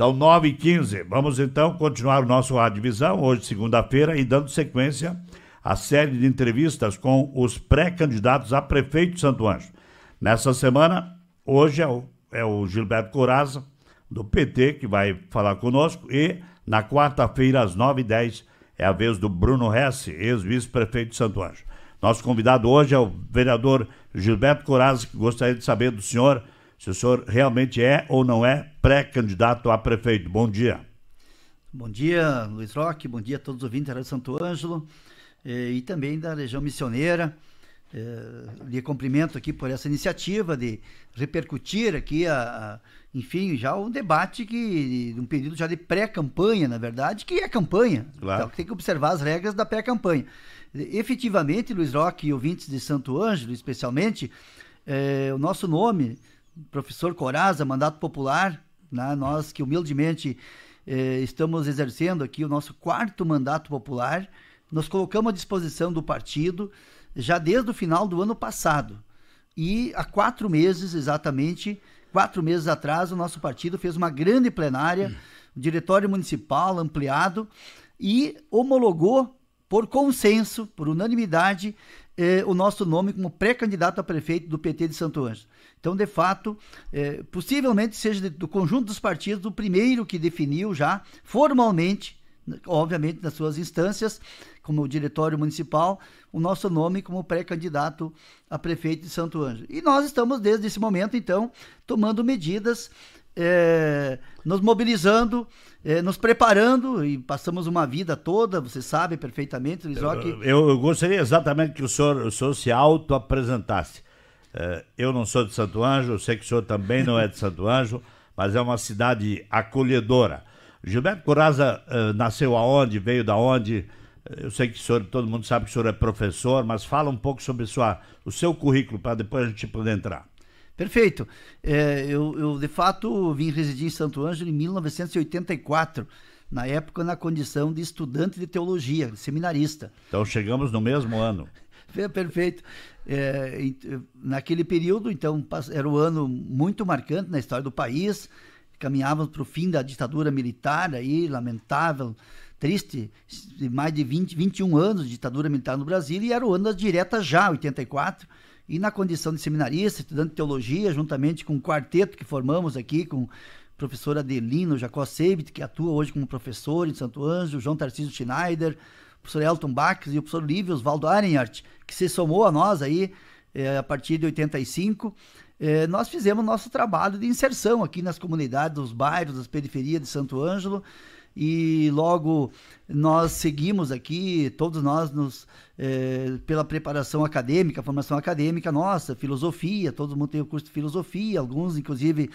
São 9 e 15 Vamos então continuar o nosso Rádio Visão, hoje, segunda-feira, e dando sequência à série de entrevistas com os pré-candidatos a prefeito de Santo Anjo. Nessa semana, hoje é o, é o Gilberto Coraza, do PT, que vai falar conosco, e na quarta-feira, às 9h10, é a vez do Bruno Hesse, ex-vice-prefeito de Santo Anjo. Nosso convidado hoje é o vereador Gilberto Coraza, que gostaria de saber do senhor se o senhor realmente é ou não é pré-candidato a prefeito. Bom dia. Bom dia, Luiz Roque, bom dia a todos os ouvintes da Santo Ângelo eh, e também da região missioneira. Eh, lhe cumprimento aqui por essa iniciativa de repercutir aqui, a, a enfim, já um debate que, um período já de pré-campanha, na verdade, que é campanha. Claro. Então tem que observar as regras da pré-campanha. Efetivamente, Luiz Roque e ouvintes de Santo Ângelo, especialmente, eh, o nosso nome professor Coraza, mandato popular, né? nós que humildemente eh, estamos exercendo aqui o nosso quarto mandato popular, nos colocamos à disposição do partido já desde o final do ano passado. E há quatro meses, exatamente, quatro meses atrás, o nosso partido fez uma grande plenária, hum. diretório municipal ampliado, e homologou por consenso, por unanimidade, eh, o nosso nome como pré-candidato a prefeito do PT de Santo Ângelo. Então, de fato, é, possivelmente seja do conjunto dos partidos o primeiro que definiu já formalmente, obviamente nas suas instâncias, como o diretório municipal, o nosso nome como pré-candidato a prefeito de Santo Ângelo. E nós estamos desde esse momento, então, tomando medidas, é, nos mobilizando, é, nos preparando e passamos uma vida toda, você sabe perfeitamente, Luiz Eu, eu, gostaria exatamente que o senhor, o senhor se auto-apresentasse. Uh, eu não sou de Santo Anjo, eu sei que o senhor também não é de Santo Anjo, mas é uma cidade acolhedora. Gilberto Coraza uh, nasceu aonde, veio da onde? Eh, eu sei que o senhor, todo mundo sabe que o senhor é professor, mas fala um pouco sobre sua, o seu currículo para depois a gente poder entrar. Perfeito. É, eu, eu, de fato, vim residir em Santo Ângelo em 1984 na época na condição de estudante de teologia, seminarista. Então chegamos no mesmo ano. Perfeito. É, naquele período, então, era um ano muito marcante na história do país. Caminhávamos para o fim da ditadura militar, aí, lamentável, triste, mais de 20, 21 anos de ditadura militar no Brasil, e era o ano das diretas já, 84. E na condição de seminarista, estudante de teologia, juntamente com um quarteto que formamos aqui, com professor Adelino Jacó Seibit, que atua hoje como professor em Santo Anjo, João Tarcísio Schneider, o professor Elton Bax e o professor Lívio Oswaldo Arenhart, que se somou a nós aí é, a partir de 85. É, nós fizemos nosso trabalho de inserção aqui nas comunidades, dos bairros, das periferias de Santo Ângelo, e logo nós seguimos aqui, todos nós, nos, é, pela preparação acadêmica, formação acadêmica nossa, filosofia, todo mundo tem o curso de filosofia, alguns, inclusive,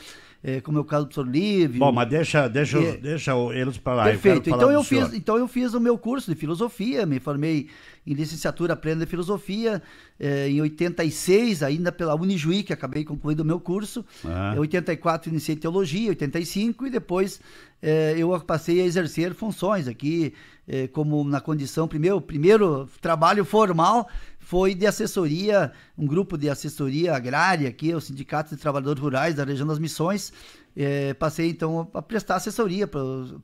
é, como é o caso do professor Lívio. Bom, mas deixa, deixa, é, deixa eles para lá. Perfeito. Eu então, eu fiz, então eu fiz o meu curso de filosofia, me formei em licenciatura plena de filosofia é, em 86, ainda pela Unijuí, que acabei concluindo o meu curso. Ah. Em 84 iniciei teologia, 85, e depois é, eu passei a exercer funções aqui, é, como na condição, primeiro, primeiro trabalho formal foi de assessoria, um grupo de assessoria agrária aqui, o Sindicato de Trabalhadores Rurais da região das Missões. É, passei então a prestar assessoria para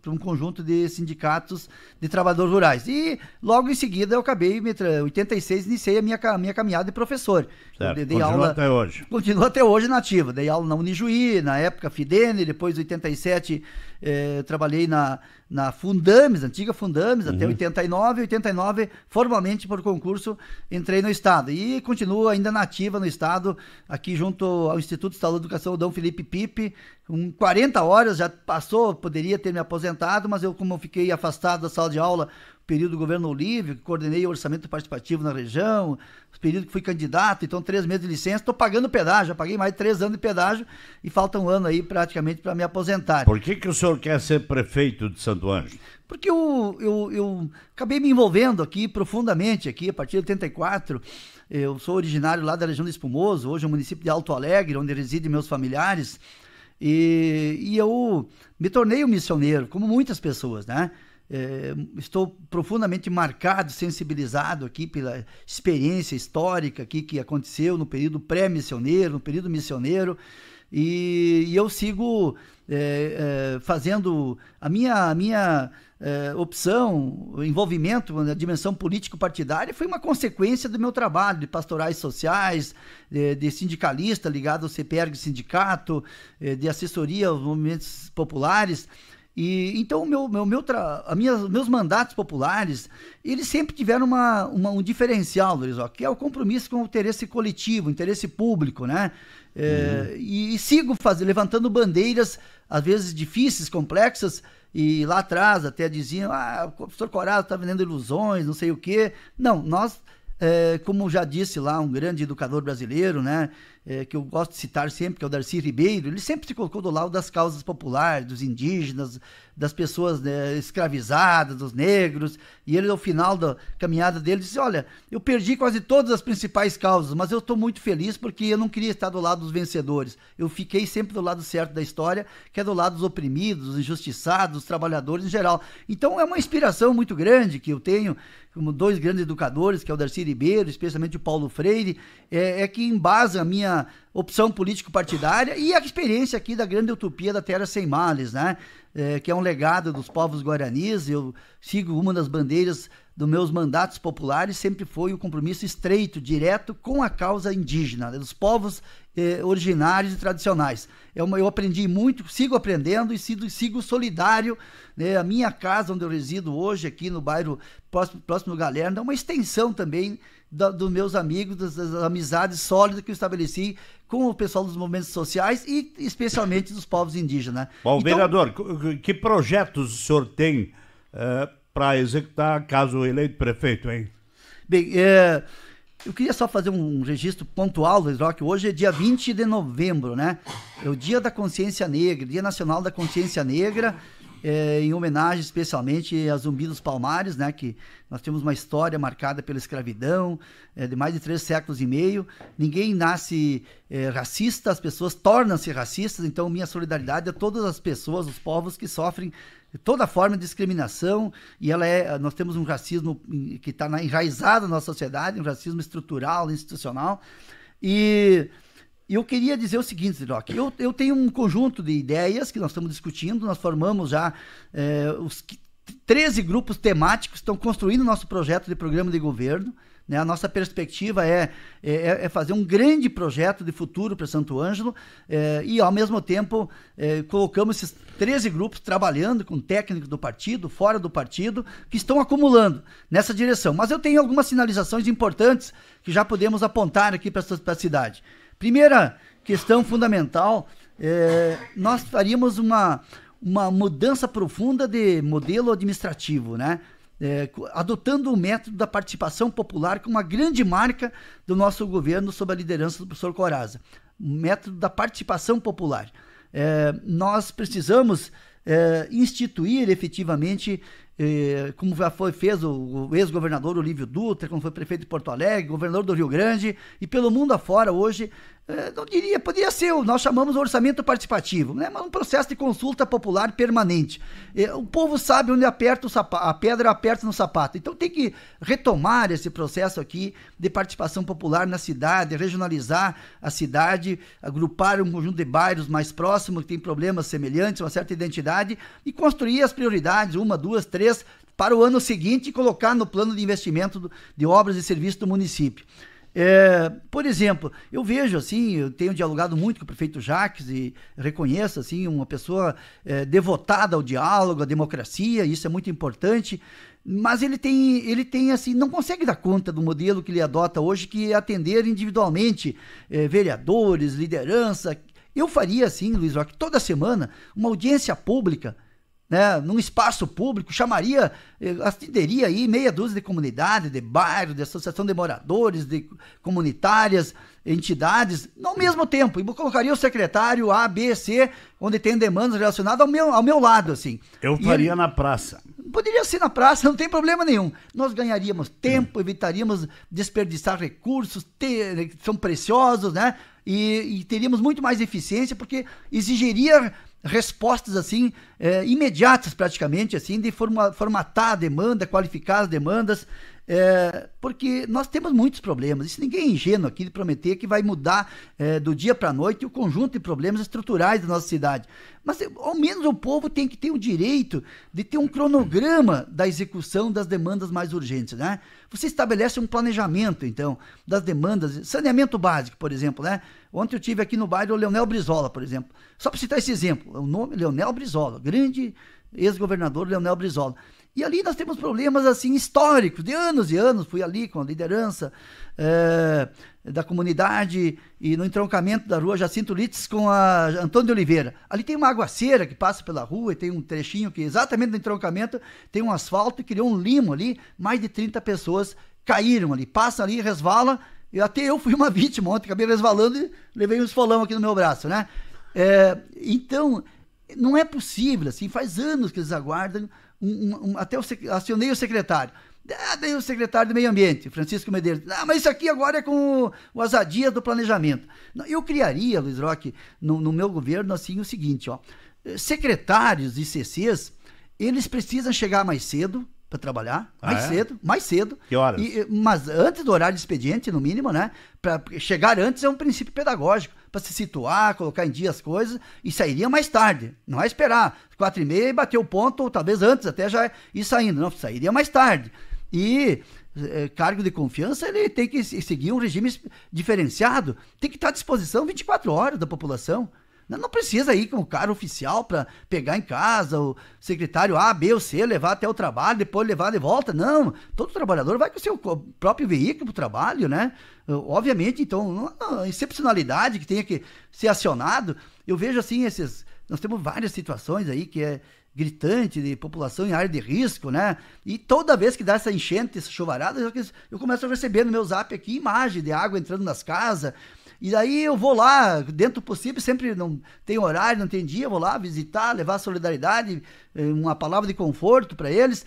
um conjunto de sindicatos de trabalhadores rurais. E logo em seguida eu acabei, em 86, iniciei a minha, minha caminhada de professor. Certo. Dei Continua aula, até hoje. Continua até hoje nativa. Dei aula na Unijuí, na época Fidene, depois em 87 é, trabalhei na, na Fundames, antiga Fundames, uhum. até 89. 89, formalmente por concurso, entrei no Estado. E continuo ainda nativa no Estado, aqui junto ao Instituto Estadual de Educação Dom Felipe Pipe. Com 40 horas já passou, poderia ter me aposentado, mas eu, como eu fiquei afastado da sala de aula período do governo Olívio, que coordenei o orçamento participativo na região, período que fui candidato, então três meses de licença, estou pagando pedágio, já paguei mais de três anos de pedágio e falta um ano aí praticamente para me aposentar. Por que, que o senhor quer ser prefeito de Santo Anjo? Porque eu, eu, eu acabei me envolvendo aqui profundamente, aqui a partir de 84, eu sou originário lá da região do Espumoso, hoje é o município de Alto Alegre, onde residem meus familiares, e, e eu me tornei um missioneiro, como muitas pessoas, né? é, estou profundamente marcado, sensibilizado aqui pela experiência histórica aqui que aconteceu no período pré-missioneiro, no período missioneiro, e, e eu sigo é, é, fazendo a minha, a minha é, opção, envolvimento na dimensão político-partidária foi uma consequência do meu trabalho de pastorais sociais, de, de sindicalista ligado ao CPERG Sindicato, é, de assessoria aos movimentos populares. E então meu, meu, meu tra... a minha, meus mandatos populares, eles sempre tiveram uma, uma um diferencial, Luiz, ó, que é o compromisso com o interesse coletivo, o interesse público, né? É, uhum. e, e, sigo faz... levantando bandeiras, às vezes difíceis, complexas, e lá atrás até diziam, ah, o professor Corado está vendendo ilusões, não sei o quê. Não, nós, é, como já disse lá um grande educador brasileiro, né? É, que eu gosto de citar sempre, que é o Darcy Ribeiro, ele sempre se colocou do lado das causas populares, dos indígenas, das pessoas né, escravizadas, dos negros, e ele, ao final da caminhada dele, disse: Olha, eu perdi quase todas as principais causas, mas eu estou muito feliz porque eu não queria estar do lado dos vencedores. Eu fiquei sempre do lado certo da história, que é do lado dos oprimidos, dos injustiçados, dos trabalhadores em geral. Então é uma inspiração muito grande que eu tenho, como dois grandes educadores, que é o Darcy Ribeiro, especialmente o Paulo Freire, é, é que embasa a minha opção político-partidária e a experiência aqui da grande utopia da Terra Sem Males, né? É, que é um legado dos povos guaranis. Eu sigo uma das bandeiras dos meus mandatos populares, sempre foi o compromisso estreito, direto com a causa indígena, né? dos povos eh, originários e tradicionais. É eu aprendi muito, sigo aprendendo e sigo, sigo solidário. Né? A minha casa, onde eu resido hoje, aqui no bairro próximo, próximo do Galerna, é uma extensão também dos meus amigos, das, das, amizades sólidas que eu estabeleci com o pessoal dos movimentos sociais e especialmente dos povos indígenas. Bom, então, vereador, que projetos o senhor tem uh, eh, para executar caso eleito prefeito, hein? Bem, é, eu queria só fazer um registro pontual, Roque. Hoje é dia 20 de novembro, né? É o Dia da Consciência Negra, Dia Nacional da Consciência Negra é, em homenagem especialmente a Zumbi dos Palmares, né, que nós temos uma história marcada pela escravidão é, de mais de três séculos e meio. Ninguém nasce é, racista, as pessoas tornam-se racistas, então minha solidariedade a todas as pessoas, os povos que sofrem toda forma de discriminação. E ela é nós temos um racismo que está enraizado na nossa sociedade um racismo estrutural institucional. E e eu queria dizer o seguinte, Doc, eu, eu tenho um conjunto de ideias que nós estamos discutindo, nós formamos já é, os 13 grupos temáticos que estão construindo nosso projeto de programa de governo. Né? A nossa perspectiva é, é, é, fazer um grande projeto de futuro para Santo Ângelo é, e, ao mesmo tempo, é, colocamos esses 13 grupos trabalhando com técnicos do partido, fora do partido, que estão acumulando nessa direção. Mas eu tenho algumas sinalizações importantes que já podemos apontar aqui para a cidade. Primeira questão fundamental, é, nós faríamos uma, uma mudança profunda de modelo administrativo, né? É, adotando o método da participação popular como uma grande marca do nosso governo sob a liderança do professor Coraza. O método da participação popular. É, nós precisamos é, instituir efetivamente como foi, fez o, o ex-governador Olívio Dutra, como foi prefeito de Porto Alegre, governador do Rio Grande, e pelo mundo afora hoje, não diria, poderia ser, nós chamamos de orçamento participativo, né? mas um processo de consulta popular permanente. Eh, o povo sabe onde aperta sapato, a pedra aperta no sapato, então tem que retomar esse processo aqui de participação popular na cidade, regionalizar a cidade, agrupar um conjunto de bairros mais próximos que tem problemas semelhantes, uma certa identidade, e construir as prioridades, uma, duas, três, para o ano seguinte e colocar no plano de investimento de obras e serviços do município. É, por exemplo, eu vejo assim, eu tenho dialogado muito com o prefeito Jacques e reconheço assim uma pessoa é, devotada ao diálogo, à democracia, isso é muito importante. Mas ele tem, ele tem assim, não consegue dar conta do modelo que ele adota hoje, que é atender individualmente é, vereadores, liderança. Eu faria assim, Luiz Roque, toda semana uma audiência pública né, num espaço público, chamaria, eh, atenderia aí meia dúzia de comunidades, de bairros, de associação de moradores, de comunitárias, entidades, ao mesmo tempo, e colocaria o secretário A, B, C, onde tem demandas relacionadas ao meu, ao meu lado, assim. Eu faria ele, na praça. Poderia ser na praça, não tem problema nenhum. Nós ganharíamos tempo, hum. evitaríamos desperdiçar recursos, ter, são preciosos, né? E, e teríamos muito mais eficiência, porque exigiria respostas assim é, imediatas praticamente assim de forma, formatar a demanda, qualificar as demandas é, porque nós temos muitos problemas. Isso ninguém é ingênuo aqui de prometer que vai mudar é, do dia para a noite o conjunto de problemas estruturais da nossa cidade. Mas ao menos o povo tem que ter o direito de ter um cronograma da execução das demandas mais urgentes, né? Você estabelece um planejamento, então, das demandas, saneamento básico, por exemplo, né? Ontem eu tive aqui no bairro o Leonel Brizola, por exemplo. Só para citar esse exemplo, o nome Leonel Brizola, grande ex-governador Leonel Brizola. E ali nós temos problemas assim históricos, de anos e anos. Fui ali com a liderança é, da comunidade e no entroncamento da rua Jacinto Lites com a Antônio de Oliveira. Ali tem uma aguaceira que passa pela rua e tem um trechinho que exatamente no entroncamento tem um asfalto e criou um limo ali. Mais de 30 pessoas caíram ali, passam ali, resvala. E até eu fui uma vítima ontem, acabei resvalando e levei um esfolão aqui no meu braço, né? É, então, não é possível, assim, faz anos que eles aguardam um, um, até eu acionei o secretário. Ah, daí o secretário do Meio Ambiente, Francisco Medeiros. Ah, mas isso aqui agora é com o, o Asadia do Planejamento. Eu criaria, Luiz Roque, no, no meu governo, assim, o seguinte, ó. Secretários e CCs, eles precisam chegar mais cedo, para trabalhar, ah, mais é? cedo, mais cedo. Que horas? E, mas antes do horário de expediente, no mínimo, né? Para chegar antes é um princípio pedagógico, para se situar, colocar em dia as coisas, e sairia mais tarde. Não é esperar quatro e meia e bater o ponto, ou talvez antes até já ir saindo, não, sairia mais tarde. E é, cargo de confiança, ele tem que seguir um regime diferenciado, tem que estar à disposição 24 horas da população. Não precisa ir com o cara oficial para pegar em casa, o secretário A, B ou C, levar até o trabalho, depois levar de volta. Não, todo trabalhador vai com o seu próprio veículo para o trabalho, né? Obviamente, então, a excepcionalidade que tenha que ser acionado, eu vejo assim, esses. Nós temos várias situações aí que é gritante de população em área de risco, né? E toda vez que dá essa enchente, essa chuvarada, eu começo a receber no meu zap aqui imagem de água entrando nas casas. E daí eu vou lá, dentro do possível, sempre não tem horário, não tem dia, vou lá visitar, levar solidariedade, eh, uma palavra de conforto para eles.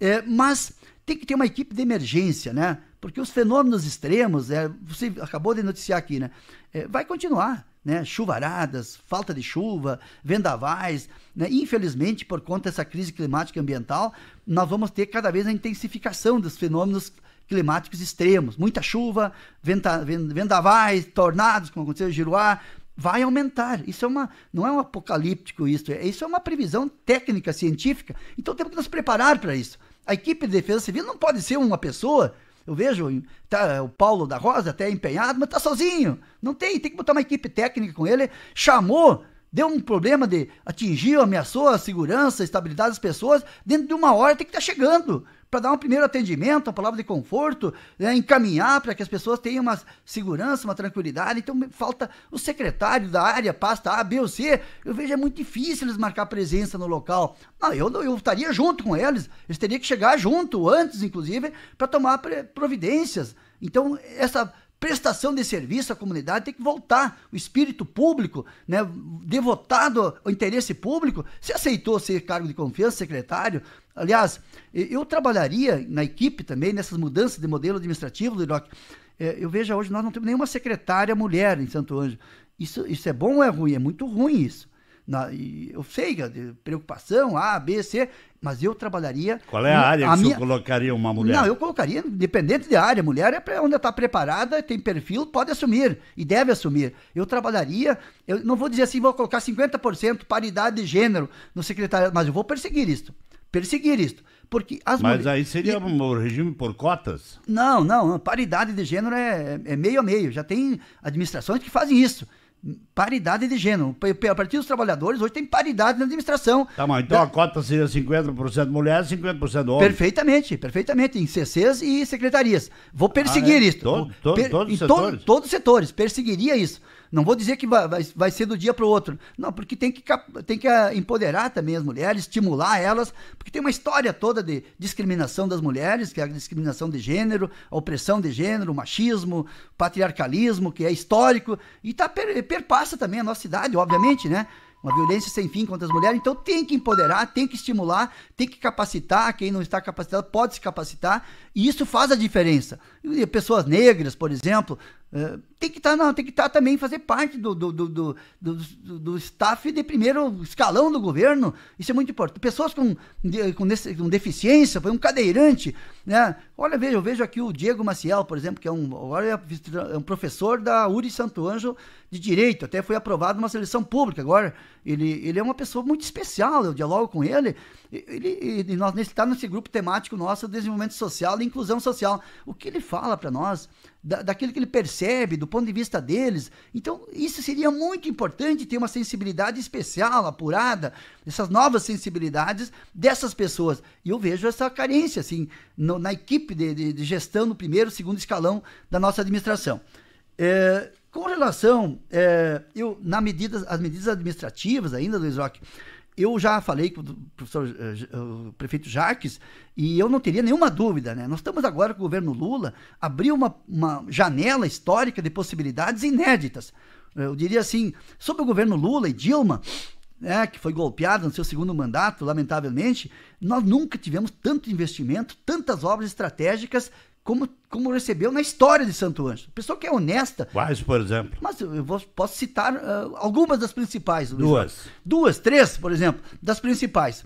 É, mas tem que ter uma equipe de emergência, né? Porque os fenômenos extremos, é, você acabou de noticiar aqui, né? É, vai continuar. Né, chuvaradas, falta de chuva, vendavais. Né, infelizmente, por conta dessa crise climática e ambiental, nós vamos ter cada vez a intensificação dos fenômenos climáticos extremos, muita chuva, venta, vendavais, tornados, como aconteceu em Giruá, vai aumentar. Isso é uma, não é um apocalíptico isso, é, isso é uma previsão técnica, científica. Então temos que nos preparar para isso. A equipe de defesa civil não pode ser uma pessoa. Eu vejo tá, o Paulo da Rosa até empenhado, mas está sozinho. Não tem, tem que botar uma equipe técnica com ele. Chamou deu um problema de atingiu, ameaçou a segurança, a estabilidade das pessoas, dentro de uma hora tem que estar tá chegando para dar um primeiro atendimento, uma palavra de conforto, né, encaminhar para que as pessoas tenham uma segurança, uma tranquilidade. Então falta o secretário da área, pasta A, B ou C. Eu vejo é muito difícil eles marcar presença no local. Não, eu, eu estaria junto com eles, eles teriam que chegar junto, antes inclusive, para tomar providências. Então essa prestação de serviço à comunidade tem que voltar. O espírito público, né, devotado ao interesse público, se aceitou ser cargo de confiança, secretário. Aliás, eu trabalharia na equipe também, nessas mudanças de modelo administrativo, Liroc. É, eu vejo hoje, nós não temos nenhuma secretária mulher em Santo Ângelo. Isso, isso é bom ou é ruim? É muito ruim isso. Na, eu sei, preocupação, A, B, C, mas eu trabalharia. Qual é a área a que minha... você colocaria uma mulher? Não, eu colocaria, independente de área, mulher é onde está preparada, tem perfil, pode assumir e deve assumir. Eu trabalharia, eu não vou dizer assim, vou colocar 50% paridade de gênero no secretariado, mas eu vou perseguir isso. Perseguir isso. Porque as Mas mulheres... aí seria um regime por cotas? Não, não, paridade de gênero é, é meio a meio. Já tem administrações que fazem isso paridade de gênero. A partir dos trabalhadores, hoje tem paridade na administração. Tá, mas então da... a cota seria 50% mulheres e 50% homens. Perfeitamente, perfeitamente, em CCs e secretarias. Vou perseguir ah, é? isso. Todo, todo, per... todos os setores? To, todos os setores, perseguiria isso. Não vou dizer que vai, vai, vai ser do dia para o outro. Não, porque tem que, tem que ah, empoderar também as mulheres, estimular elas, porque tem uma história toda de discriminação das mulheres, que é a discriminação de gênero, a opressão de gênero, o machismo, o patriarcalismo, que é histórico, e tá, per, perpassa também a nossa cidade, obviamente, né? uma violência sem fim contra as mulheres. Então tem que empoderar, tem que estimular, tem que capacitar. Quem não está capacitado pode se capacitar. E isso faz a diferença. E pessoas negras, por exemplo, Uh, tem que estar, tá, tem que estar tá também fazer parte do, do, do, do, do, do staff de primeiro escalão do governo. Isso é muito importante. Pessoas com, com, com deficiência, um cadeirante, né? Olha, veja, eu vejo aqui o Diego Maciel, por exemplo, que é um, agora é um professor da URI Santo Anjo de Direito, até foi aprovado numa seleção pública. Agora, ele, ele é uma pessoa muito especial, eu dialogo com ele. Ele, ele nós está nesse grupo temático nosso, desenvolvimento social e inclusão social. O que ele fala para nós da, daquilo que ele percebe, do ponto de vista deles. Então, isso seria muito importante ter uma sensibilidade especial, apurada, essas novas sensibilidades dessas pessoas. E eu vejo essa carência, assim, no, na equipe de, de, de, gestão no primeiro, segundo escalão da nossa administração. É, com relação, é, eu, na medida, as medidas administrativas ainda, Luiz Roque, eu já falei com o professor eh, o prefeito Jaques e eu não teria nenhuma dúvida, né? Nós estamos agora com o governo Lula abriu uma, uma janela histórica de possibilidades inéditas. Eu diria assim, sobre o governo Lula e Dilma, né, que foi golpeada no seu segundo mandato, lamentavelmente, nós nunca tivemos tanto investimento, tantas obras estratégicas como, como recebeu na história de Santo Anjo. Pessoa que é honesta. Quais, por exemplo? Mas eu vou, posso citar uh, algumas das principais. Luiz Duas. Duas, três, por exemplo, das principais.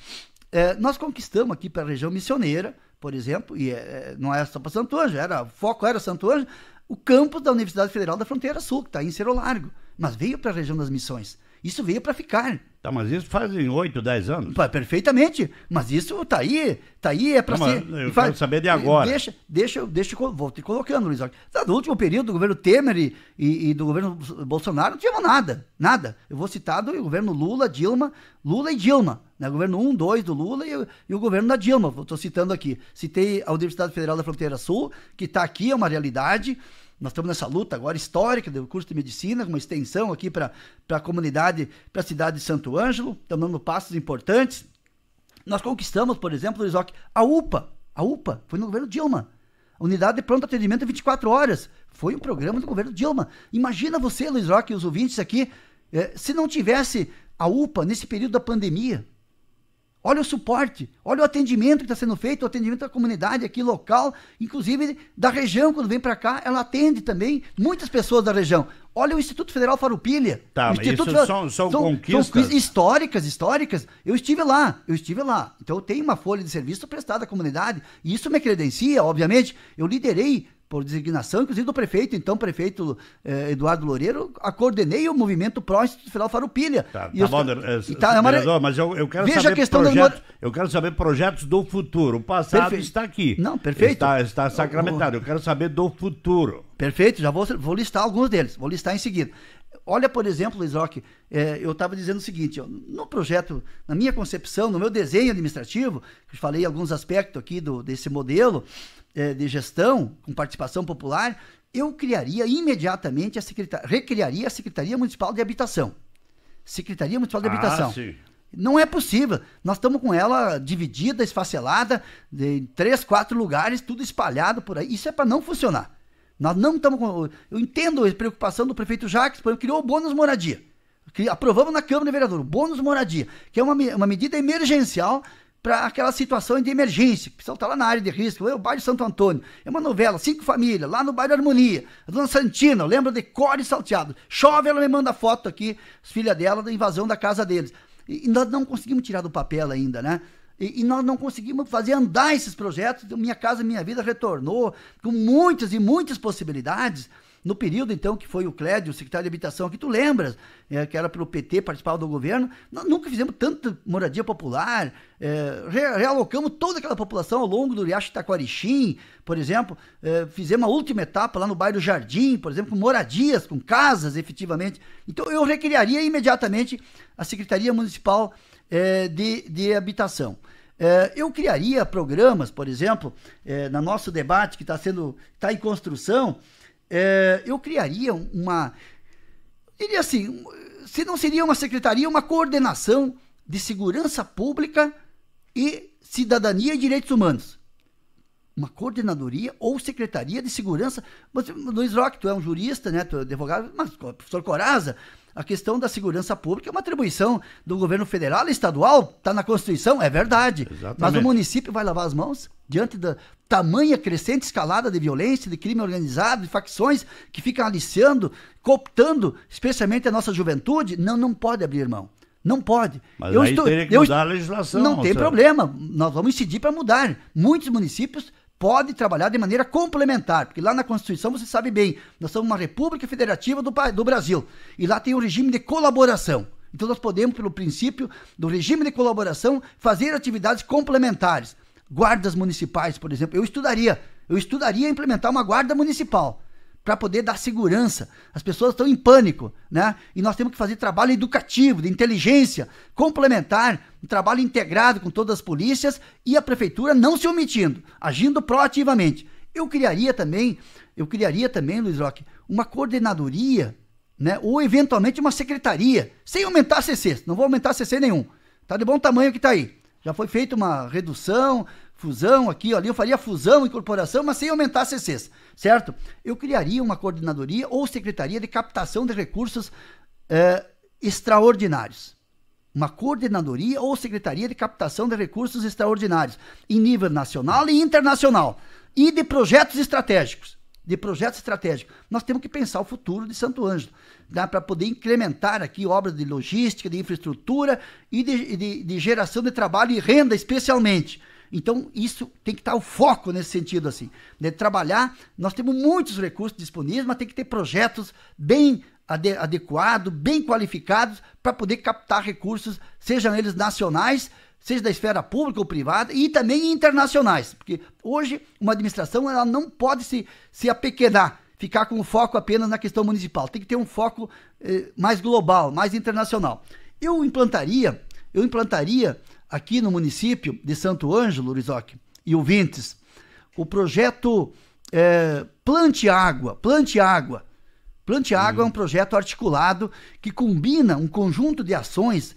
É, nós conquistamos aqui para a região missioneira, por exemplo, e é, não é só para Santo Anjo, era, o foco era Santo Anjo, o campus da Universidade Federal da Fronteira Sul, que está em Cerro Largo, mas veio para a região das missões. Isso veio para ficar. Tá, mas isso fazem 8, 10 anos. Perfeitamente. Mas isso tá aí, tá aí, é para ser. Eu quero saber de agora. Deixa, deixa, deixa, vou te colocando, Luiz. Tá, no último período do governo Temer e, e, e, do governo Bolsonaro não tínhamos nada, nada. Eu vou citar do governo Lula, Dilma, Lula e Dilma. Né? Governo 1, 2 do Lula e, e o governo da Dilma. Estou citando aqui. Citei a Universidade Federal da Fronteira Sul, que está aqui, é uma realidade. Nós estamos nessa luta agora histórica do curso de medicina, com uma extensão aqui para a comunidade, para a cidade de Santo Ângelo, estamos dando passos importantes. Nós conquistamos, por exemplo, Luizoc, a UPA. A UPA foi no governo Dilma. Unidade de pronto atendimento 24 horas. Foi um programa do governo Dilma. Imagina você, Luiz Roque, e os ouvintes aqui, eh, se não tivesse a UPA nesse período da pandemia, Olha o suporte, olha o atendimento que está sendo feito, o atendimento da comunidade aqui local, inclusive da região, quando vem para cá, ela atende também muitas pessoas da região. Olha o Instituto Federal Farupilha. Tá, mas isso são, são, são, conquistas. São históricas, históricas. Eu estive lá, eu estive lá. Então eu tenho uma folha de serviço prestada à comunidade, e isso me credencia, obviamente. Eu liderei por designação, inclusive do prefeito, então prefeito eh, Eduardo Loureiro, coordenei o movimento pró-Instituto Federal Farupilha. Tá, e tá bom, eh, tá, é uma... mas eu, eu quero Veja saber a questão projetos, eu quero saber projetos do futuro. O passado perfeito. está aqui. Não, perfeito. Está, está sacramentado. Eu quero saber do futuro. Perfeito, já vou, vou listar alguns deles, vou listar em seguida. Olha, por exemplo, Luiz Roque, eh, eu estava dizendo o seguinte, ó, no projeto, na minha concepção, no meu desenho administrativo, eu falei alguns aspectos aqui do, desse modelo, é, de gestão, com participação popular, eu criaria imediatamente a secretaria, recriaria a Secretaria Municipal de Habitação. Secretaria Municipal de ah, Habitação. Sim. Não é possível. Nós estamos com ela dividida, esfacelada, em três, quatro lugares, tudo espalhado por aí. Isso é para não funcionar. Nós não estamos com. Eu entendo a preocupação do prefeito Jacques, porque criou o bônus moradia. Aprovamos na Câmara de Vereador, o bônus moradia, que é uma, uma medida emergencial para aquela situação de emergência. O pessoal está lá na área de risco, o bairro Santo Antônio. É uma novela, cinco famílias, lá no bairro Harmonia. A dona Santina, lembra de core salteado. Chove, ela me manda foto aqui, as filhas dela, da invasão da casa deles. E, e nós não conseguimos tirar do papel ainda, né? E, e, nós não conseguimos fazer andar esses projetos. Minha Casa Minha Vida retornou com muitas e muitas possibilidades. No período, então, que foi o Clédio, o secretário de Habitação, que tu lembras, é, que era pelo PT, participava do governo, nós nunca fizemos tanta moradia popular, é, realocamos toda aquela população ao longo do Riacho Itaquarixim, por exemplo, é, fizemos a última etapa lá no bairro Jardim, por exemplo, com moradias, com casas, efetivamente. Então, eu recriaria imediatamente a Secretaria Municipal de, de Habitação. Eu criaria programas, por exemplo, no nosso debate que está sendo está em construção, é, eu criaria uma. Diria assim, se não seria uma secretaria, uma coordenação de segurança pública e cidadania e direitos humanos. Uma coordenadoria ou secretaria de segurança. Você, Luiz Roque, tu é um jurista, né? Tu é advogado, mas professor Coraza, A questão da segurança pública é uma atribuição do governo federal e estadual, está na Constituição, é verdade. Exatamente. Mas o município vai lavar as mãos diante da tamanha crescente escalada de violência, de crime organizado, de facções que ficam aliciando, cooptando, especialmente a nossa juventude. Não, não pode abrir mão. Não pode. Mas eu aí estou, teria que eu, mudar a legislação. Não tem problema. Nós vamos incidir para mudar. Muitos municípios podem trabalhar de maneira complementar, porque lá na Constituição você sabe bem, nós somos uma república federativa do, do Brasil e lá tem um regime de colaboração. Então nós podemos, pelo princípio do regime de colaboração, fazer atividades complementares. Guardas municipais, por exemplo, eu estudaria, eu estudaria implementar uma guarda municipal para poder dar segurança. As pessoas estão em pânico, né? E nós temos que fazer trabalho educativo, de inteligência, complementar, um trabalho integrado com todas as polícias e a prefeitura não se omitindo, agindo proativamente. Eu criaria também, eu criaria também, Luiz Roque, uma coordenadoria, né? Ou eventualmente uma secretaria, sem aumentar CC. Não vou aumentar CC nenhum. Tá de bom tamanho que está aí. Já foi feita uma redução, fusão aqui, ali eu faria fusão, incorporação, mas sem aumentar CCs, certo? Eu criaria uma coordenadoria ou secretaria de captação de recursos eh, extraordinários. Uma coordenadoria ou secretaria de captação de recursos extraordinários em nível nacional e internacional e de projetos estratégicos. De projetos estratégicos. Nós temos que pensar o futuro de Santo Ângelo, dá para poder incrementar aqui obras de logística, de infraestrutura e de, de, de geração de trabalho e renda, especialmente. Então, isso tem que estar o foco nesse sentido, assim. De trabalhar, nós temos muitos recursos disponíveis, mas tem que ter projetos bem ade adequados, bem qualificados, para poder captar recursos, sejam eles nacionais, seja da esfera pública ou privada, e também internacionais. Porque hoje, uma administração ela não pode se, se apequenar, ficar com o foco apenas na questão municipal. Tem que ter um foco eh, mais global, mais internacional. Eu implantaria, eu implantaria aqui no município de Santo Ângelo, Rizoc, e ouvintes, o projeto é, Plante Água, Plante Água. Plante Água é um projeto articulado que combina um conjunto de ações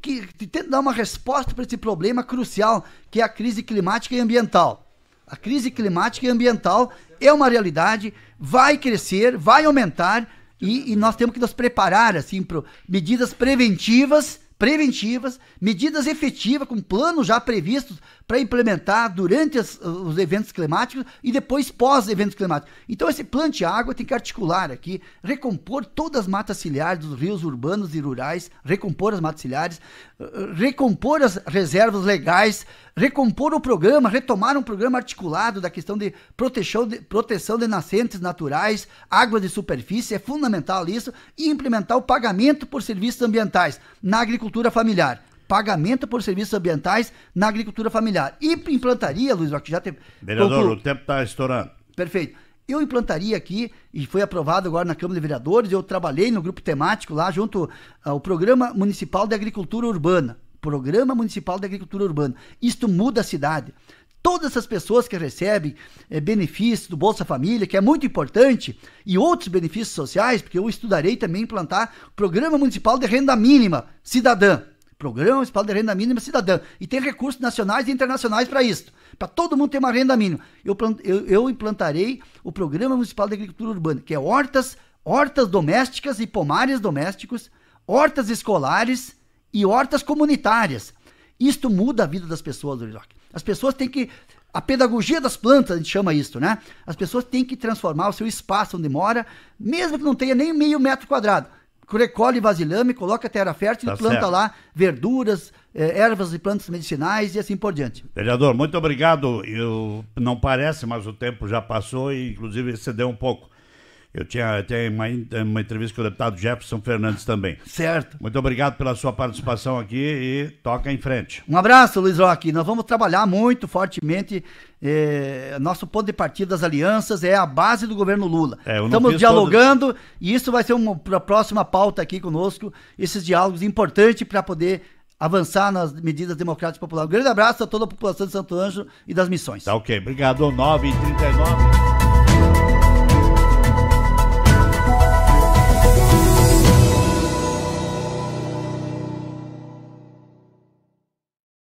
que, que tenta dar uma resposta para esse problema crucial que é a crise climática e ambiental. A crise climática e ambiental é uma realidade, vai crescer, vai aumentar e, e nós temos que nos preparar assim para medidas preventivas preventivas, medidas efetivas, com planos já previstos para implementar durante as, os eventos climáticos e depois pós-eventos climáticos. Então, esse plano de água tem que articular aqui, recompor todas as matas ciliares dos rios urbanos e rurais, recompor as matas ciliares, eh, recompor as reservas legais, recompor o programa, retomar um programa articulado da questão de proteção de, proteção de nascentes naturais, águas de superfície, é fundamental isso, e implementar o pagamento por serviços ambientais na agricultura familiar pagamento por serviços ambientais na agricultura familiar. E implantaria, Luiz Roque, já tem. Vereador, conclu... o tempo está estourando. Perfeito. Eu implantaria aqui, e foi aprovado agora na Câmara de Vereadores, eu trabalhei no grupo temático lá, junto ao Programa Municipal de Agricultura Urbana. Programa Municipal de Agricultura Urbana. Isto muda a cidade. Todas essas pessoas que recebem é, benefícios do Bolsa Família, que é muito importante, e outros benefícios sociais, porque eu estudarei também implantar o Programa Municipal de Renda Mínima Cidadã. Programa Municipal de Renda Mínima Cidadã. E tem recursos nacionais e internacionais para isso. Para todo mundo ter uma renda mínima. Eu, eu, eu, implantarei o Programa Municipal de Agricultura Urbana, que é hortas, hortas domésticas e pomares domésticos, hortas escolares e hortas comunitárias. Isto muda a vida das pessoas, Doriloc. As pessoas têm que. A pedagogia das plantas, a gente chama isso, né? As pessoas têm que transformar o seu espaço onde mora, mesmo que não tenha nem meio metro quadrado recolhe vasilhame, coloca terra fértil tá e planta certo. lá verduras, eh, ervas e plantas medicinais e assim por diante. Vereador, muito obrigado. Eu, não parece, mas o tempo já passou e inclusive excedeu um pouco. Eu tinha, tinha uma, uma entrevista com o deputado Jefferson Fernandes também. Certo. Muito obrigado pela sua participação aqui e toca em frente. Um abraço, Luiz Roque. Nós vamos trabalhar muito fortemente. Eh, nosso ponto de partida das alianças é a base do governo Lula. É, Estamos dialogando todo... e isso vai ser uma próxima pauta aqui conosco. Esses diálogos importantes para poder avançar nas medidas democráticas populares. Um grande abraço a toda a população de Santo Anjo e das missões. Tá ok. Obrigado. 9h39.